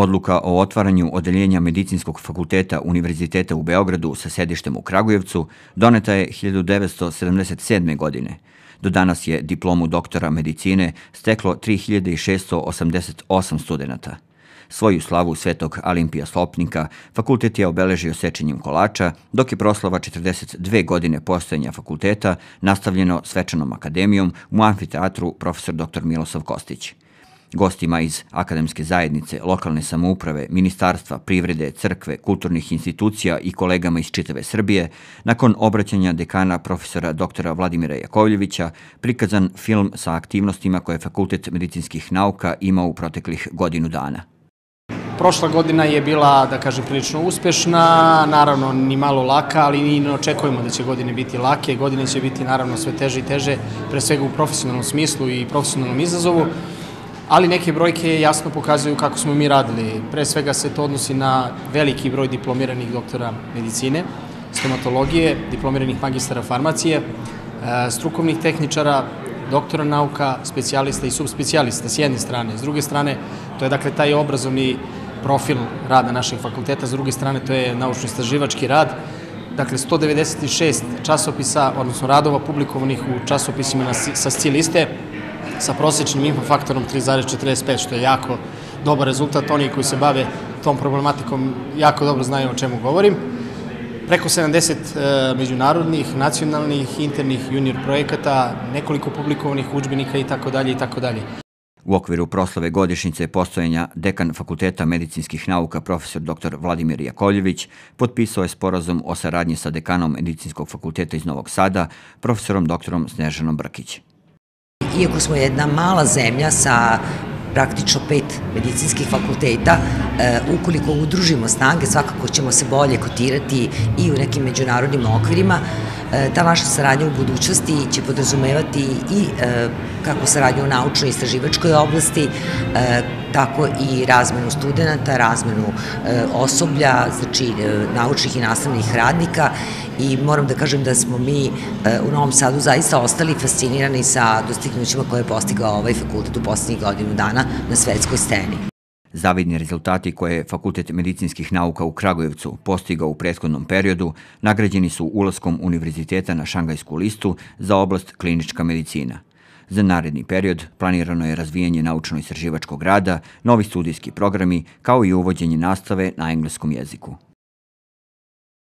Odluka o otvaranju odeljenja Medicinskog fakulteta Univerziteta u Beogradu sa sedištem u Kragujevcu doneta je 1977. godine. Do danas je diplomu doktora medicine steklo 3688 studenta. Svoju slavu svetog Alimpija Slopnika fakultet je obeležio sečenjem kolača, dok je proslava 42 godine postojanja fakulteta nastavljeno svečanom akademijom u amfiteatru profesor dr. Milosav Kostić. Gostima iz akademske zajednice, lokalne samouprave, ministarstva, privrede, crkve, kulturnih institucija i kolegama iz čitave Srbije, nakon obraćanja dekana profesora dr. Vladimira Jakovljevića, prikazan film sa aktivnostima koje je Fakultet medicinskih nauka imao u proteklih godinu dana. Prošla godina je bila, da kažem, prilično uspešna, naravno ni malo laka, ali i ne očekujemo da će godine biti lake. Godine će biti naravno sve teže i teže, pre svega u profesionalnom smislu i profesionalnom izazovu, ali neke brojke jasno pokazuju kako smo mi radili. Pre svega se to odnosi na veliki broj diplomiranih doktora medicine, stomatologije, diplomiranih magistara farmacije, e, strukovnih tehničara, doktora nauka, specijalista i subspecijalista s jedne strane. S druge strane, to je dakle taj obrazovni profil rada našeg fakulteta, s druge strane to je naučno-istraživački rad, dakle 196 časopisa, odnosno radova publikovanih u časopisima na, sa SCI liste, sa prosečnim infofaktorom 3,45, što je jako dobar rezultat. Oni koji se bave tom problematikom jako dobro znaju o čemu govorim. Preko 70 e, međunarodnih, nacionalnih, internih junior projekata, nekoliko publikovanih učbenika i tako dalje i tako dalje. U okviru proslave godišnjice postojanja dekan Fakulteta medicinskih nauka profesor dr. Vladimir Jakovljević potpisao je sporazum o saradnji sa dekanom Medicinskog fakulteta iz Novog Sada, profesorom dr. Snežanom Brkić. Iako smo jedna mala zemlja sa praktično pet medicinskih fakulteta, e, ukoliko udružimo snage, svakako ćemo se bolje kotirati i u nekim međunarodnim okvirima. E, ta naša saradnja u budućnosti će podrazumevati i e, kako saradnju u naučno-istraživačkoj oblasti, tako i razmenu studenta, razmenu osoblja, znači naučnih i nastavnih radnika i moram da kažem da smo mi u Novom Sadu zaista ostali fascinirani sa dostignućima koje je postigao ovaj fakultet u poslednjih godinu dana na svetskoj sceni. Zavidni rezultati koje je Fakultet medicinskih nauka u Kragujevcu postigao u prethodnom periodu nagrađeni su ulaskom univerziteta na šangajsku listu za oblast klinička medicina. Za naredni period planirano je razvijanje naučno-istraživačkog rada, novi studijski programi, kao i uvođenje nastave na engleskom jeziku.